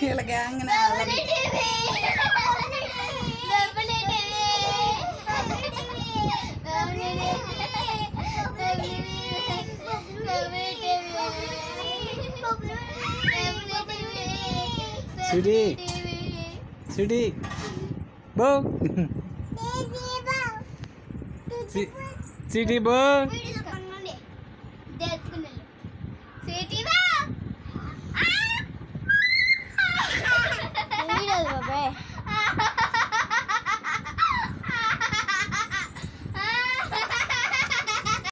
వీళ్ళ గ్యాంగ్ సిడి సిడి బో సిడి బో